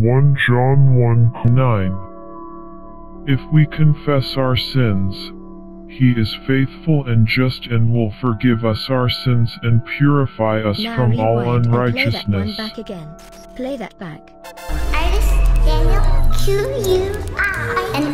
1 John 1 9. If we confess our sins, he is faithful and just and will forgive us our sins and purify us Now from all rewind and play that one back again. Play that back. Artist Daniel, Q, U, I, and